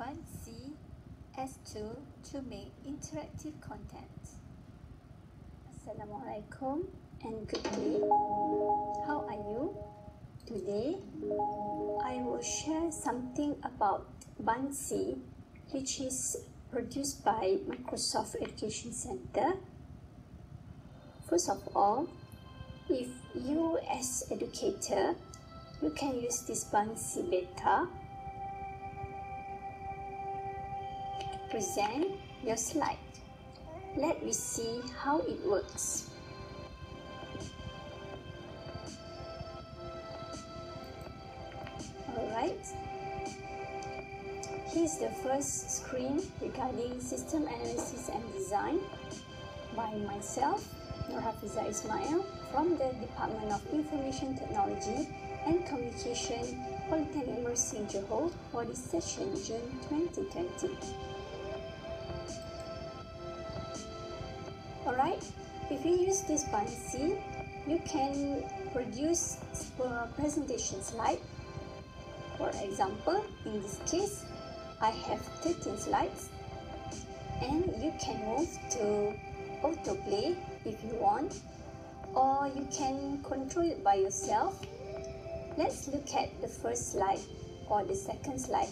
Buncee S2 to make interactive content. Assalamualaikum and good day. How are you? Today, I will share something about Buncee, which is produced by Microsoft Education Center. First of all, if you as educator, you can use this Buncee beta present your slide. Let me see how it works. Alright. Here's the first screen regarding system analysis and design by myself, Norhafizah Ismail from the Department of Information Technology and Communication, Polytechnic Mersing Johor for this session June 2020. Use this Buncee, you can produce uh, a presentation slide. For example, in this case, I have 13 slides and you can move to autoplay if you want or you can control it by yourself. Let's look at the first slide or the second slide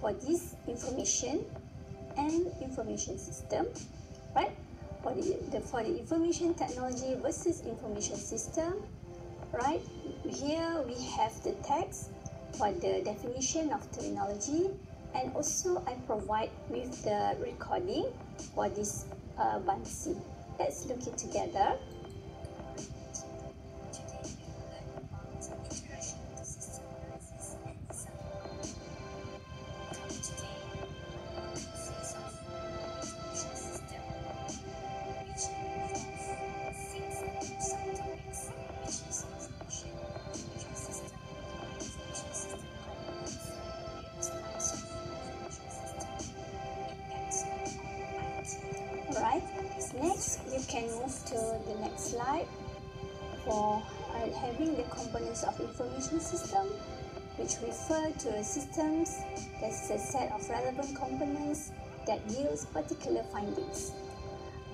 for this information and information system, right? For the, for the information technology versus information system right here we have the text for the definition of terminology and also I provide with the recording for this uh, Buncee. Let's look it together. Next you can move to the next slide for uh, having the components of information system which refer to systems that's a set of relevant components that yields particular findings.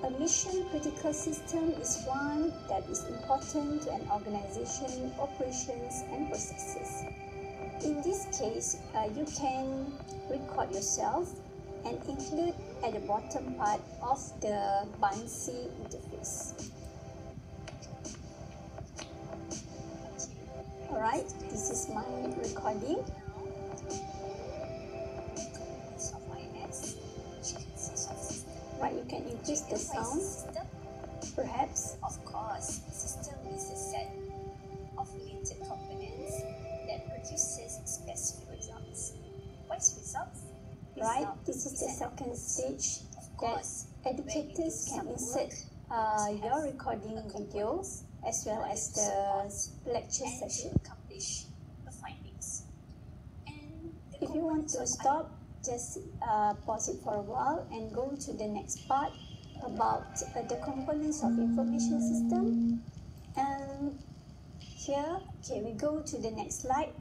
A mission critical system is one that is important to an organization, operations and processes. In this case, uh, you can record yourself and include at the bottom part of the Buncee interface. Alright, this is my recording. Right, you can increase the sound, perhaps. Of course, system is a set of related components that produces specific right? This is the second stage that educators can insert uh, your recording videos as well as the lecture session. If you want to stop, just uh, pause it for a while and go to the next part about uh, the components of information system. And here, okay, we go to the next slide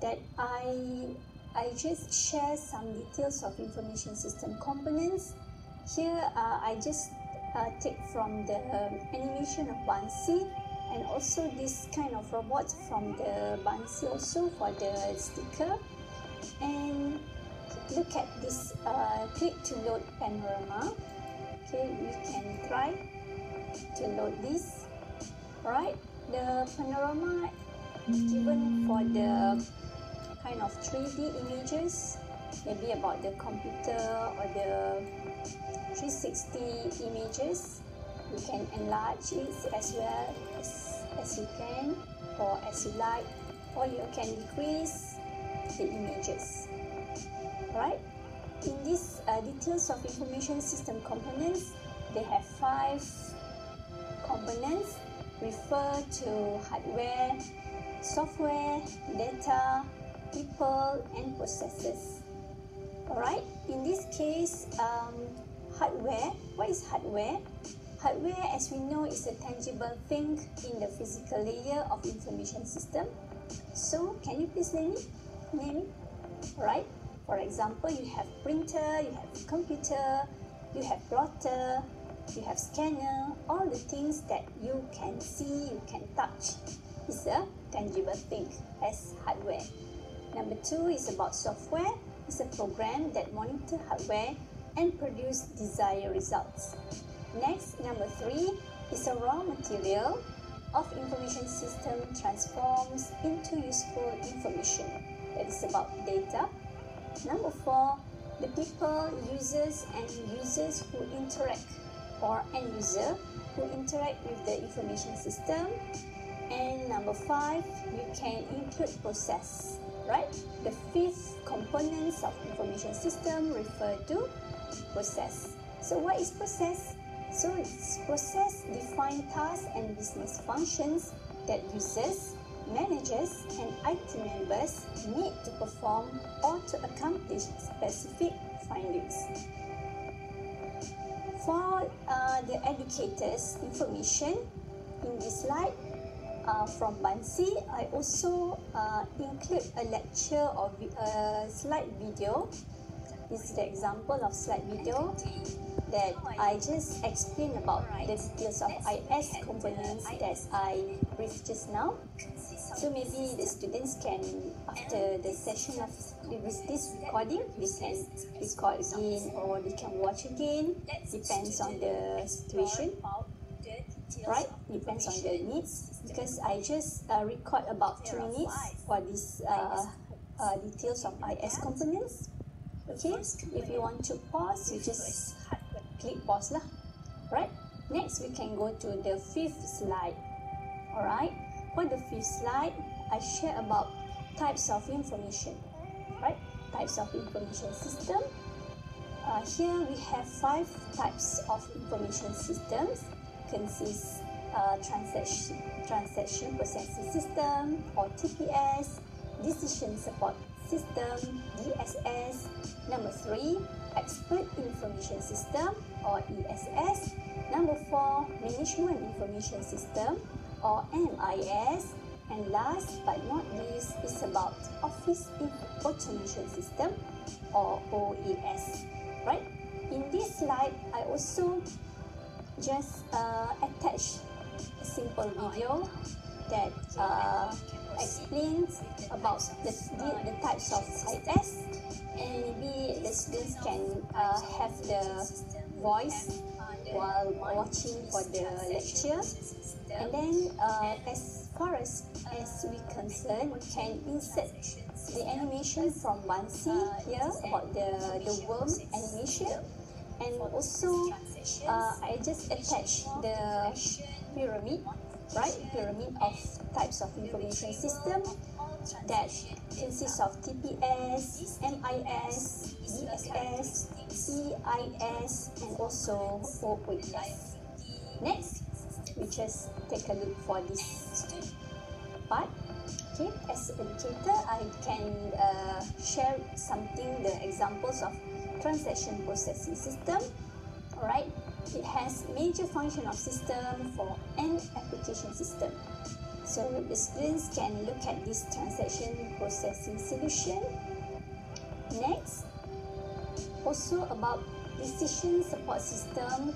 that I I just share some details of information system components. Here, uh, I just uh, take from the um, animation of Buncee and also this kind of robot from the Buncee also for the sticker. And look at this uh, click to load panorama. Okay, we can try to load this. Alright, the panorama given for the kind of 3D images, maybe about the computer or the 360 images. You can enlarge it as well as, as you can or as you like, or you can decrease the images. Right? In this uh, details of information system components, they have five components refer to hardware, software, data, people and processes. Alright, in this case, um, hardware, what is hardware? Hardware, as we know, is a tangible thing in the physical layer of information system. So, can you please name it? Name it? Alright, For example, you have printer, you have computer, you have plotter, you have scanner, all the things that you can see, you can touch is a tangible thing as hardware. Number two is about software. It's a program that monitor hardware and produce desired results. Next, number three is a raw material of information system transforms into useful information. That is about data. Number four, the people, users, and users who interact or end user who interact with the information system. And number five, you can include process, right? The fifth components of information system refer to process. So what is process? So it's process define tasks and business functions that users, managers, and IT members need to perform or to accomplish specific findings. For uh, the educators' information in this slide uh, from Buncee, I also uh, include a lecture or a slide video. This is the example of slide video that I just explained about the details of IS components that I briefed just now. So maybe the students can, after the session of this, this recording, they can record again or they can watch again. Depends on the situation, right? Depends on the needs. Because I just uh, record about two minutes for this uh, uh, details of IS components. Okay, if you want to pause, you just click pause lah. Right? Next, we can go to the fifth slide. Alright, for the fifth slide, I share about types of information. Right? Types of information system. Uh, here we have five types of information systems. Consist uh, transaction transaction processing system or TPS, decision support system DSS. Number three, expert information system or ESS. Number four, Management Information System or MIS. And last but not least is about Office Automation System or OAS. Right? In this slide, I also just uh, attach a simple video that uh, explains about the, the, types of IS and maybe the students can uh, have the voice while watching for the lecture. And then uh, as far as as we concern we can insert the animation from Buncee here about the the worm animation. And also uh, I just attach the pyramid right pyramid of types of information system that consists of TPS, MIS, DSS, EIS, and also OAS. Next, we just take a look for this part. Okay, as educator, I can uh, share something, the examples of transaction processing system. Alright, it has major function of system for an application system. So the students can look at this transaction processing solution. Next, also about decision support system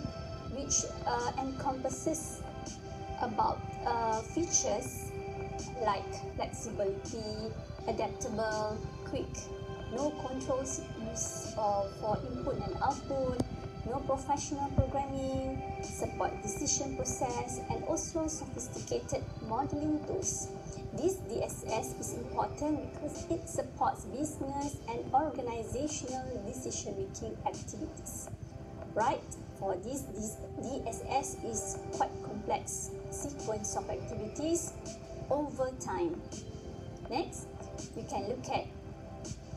which uh, encompasses about uh, features like flexibility, adaptable, quick, no controls use of, for input and output, no professional programming, support decision process, and also sophisticated modeling tools. This DSS is important because it supports business and organizational decision-making activities. Right? For this, this DSS is quite complex sequence of activities over time. Next, we can look at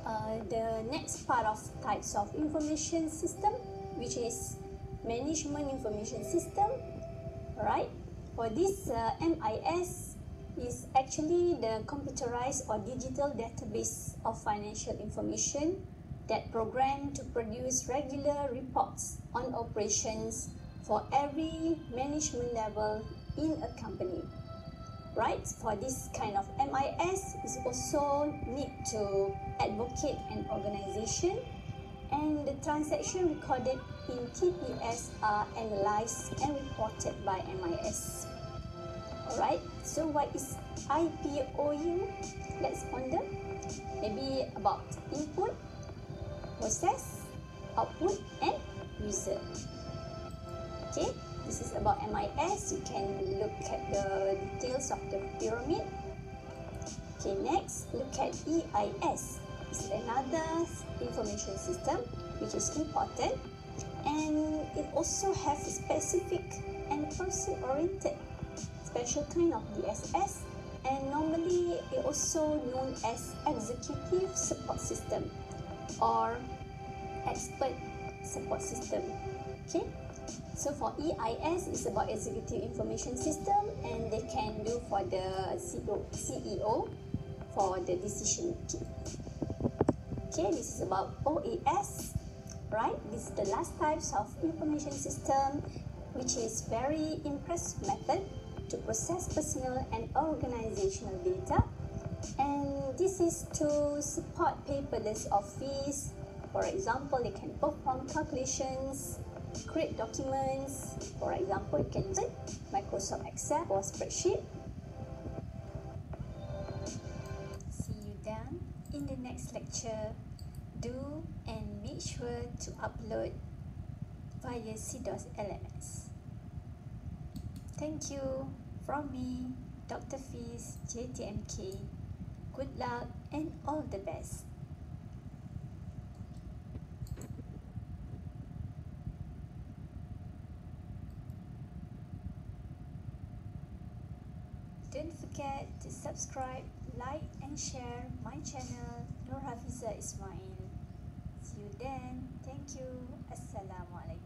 uh, the next part of types of information system which is Management Information System. Right? For this uh, MIS is actually the computerized or digital database of financial information that programmed to produce regular reports on operations for every management level in a company. right? For this kind of MIS, is also need to advocate an organization and the transaction recorded in TPS are analyzed and reported by MIS. Alright, so what is IPOU? Let's ponder. Maybe about input, process, output, and user. Okay, this is about MIS. You can look at the details of the pyramid. Okay, next, look at EIS. It's another information system which is important and it also has a specific and person-oriented special kind of DSS and normally it also known as executive support system or expert support system. Okay? So for EIS is about executive information system and they can do for the CEO for the decision okay this is about OAS right? This is the last types of information system which is very impressive method to process personal and organizational data. And this is to support paperless office. For example they can perform calculations create documents. For example you can use Microsoft Excel or spreadsheet. See you then in the next lecture do and make sure to upload via CIDOS LMS. Thank you from me, Dr. Fiz, JTMK. Good luck and all the best. Don't forget to subscribe, like and share my channel Norhafizah is See then. Thank you. Assalamualaikum.